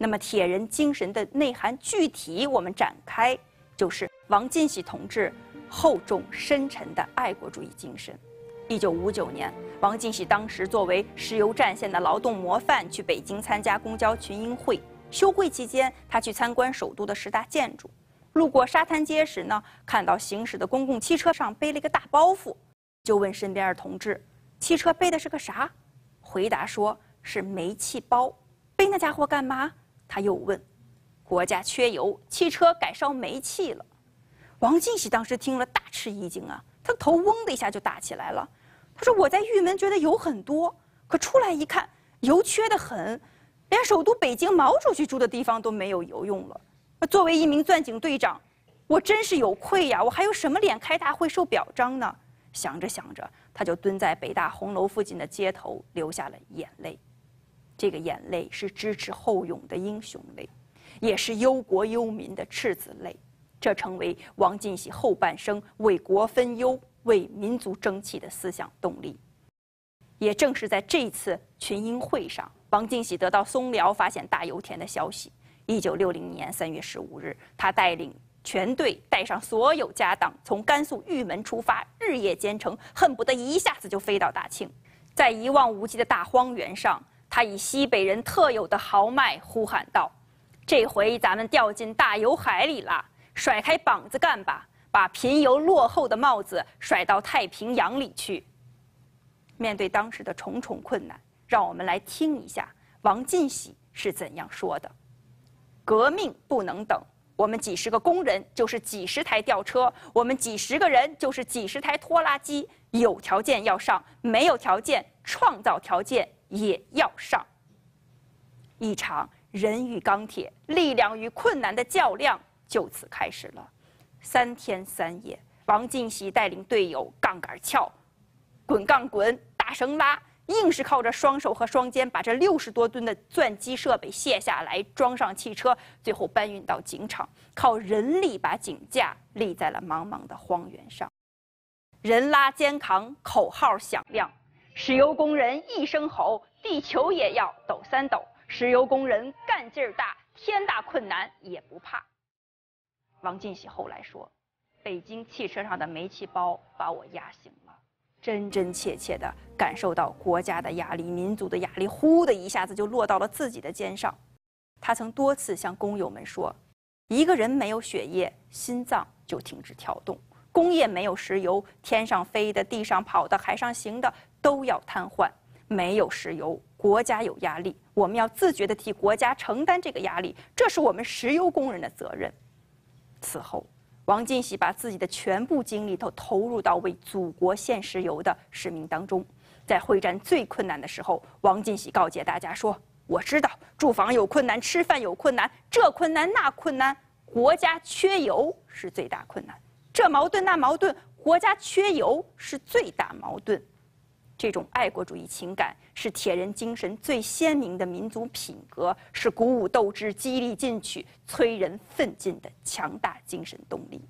那么铁人精神的内涵具体，我们展开就是王进喜同志厚重深沉的爱国主义精神。一九五九年，王进喜当时作为石油战线的劳动模范去北京参加公交群英会。休会期间，他去参观首都的十大建筑，路过沙滩街时呢，看到行驶的公共汽车上背了一个大包袱，就问身边的同志：“汽车背的是个啥？”回答说是煤气包。背那家伙干嘛？他又问：“国家缺油，汽车改烧煤气了。”王进喜当时听了大吃一惊啊，他头嗡的一下就大起来了。他说：“我在玉门觉得油很多，可出来一看，油缺得很，连首都北京毛主席住的地方都没有油用了。作为一名钻井队长，我真是有愧呀！我还有什么脸开大会受表彰呢？”想着想着，他就蹲在北大红楼附近的街头，流下了眼泪。这个眼泪是支持后勇的英雄泪，也是忧国忧民的赤子泪。这成为王进喜后半生为国分忧、为民族争气的思想动力。也正是在这次群英会上，王进喜得到松辽发现大油田的消息。一九六零年三月十五日，他带领全队，带上所有家当，从甘肃玉门出发，日夜兼程，恨不得一下子就飞到大庆。在一望无际的大荒原上。他以西北人特有的豪迈呼喊道：“这回咱们掉进大油海里了，甩开膀子干吧，把贫油落后的帽子甩到太平洋里去。”面对当时的重重困难，让我们来听一下王进喜是怎样说的：“革命不能等，我们几十个工人就是几十台吊车，我们几十个人就是几十台拖拉机。有条件要上，没有条件创造条件。”也要上。一场人与钢铁、力量与困难的较量就此开始了。三天三夜，王进喜带领队友杠杆撬、滚杠滚、大绳拉，硬是靠着双手和双肩把这六十多吨的钻机设备卸下来，装上汽车，最后搬运到井场，靠人力把井架立在了茫茫的荒原上。人拉肩扛，口号响亮。石油工人一声吼，地球也要抖三抖。石油工人干劲儿大，天大困难也不怕。王进喜后来说：“北京汽车上的煤气包把我压醒了，真真切切地感受到国家的压力、民族的压力，呼的一下子就落到了自己的肩上。”他曾多次向工友们说：“一个人没有血液，心脏就停止跳动；工业没有石油，天上飞的、地上跑的、海上行的。”都要瘫痪，没有石油，国家有压力，我们要自觉地替国家承担这个压力，这是我们石油工人的责任。此后，王进喜把自己的全部精力都投入到为祖国献石油的使命当中。在会战最困难的时候，王进喜告诫大家说：“我知道住房有困难，吃饭有困难，这困难那困难，国家缺油是最大困难。这矛盾那矛盾，国家缺油是最大矛盾。”这种爱国主义情感是铁人精神最鲜明的民族品格，是鼓舞斗志、激励进取、催人奋进的强大精神动力。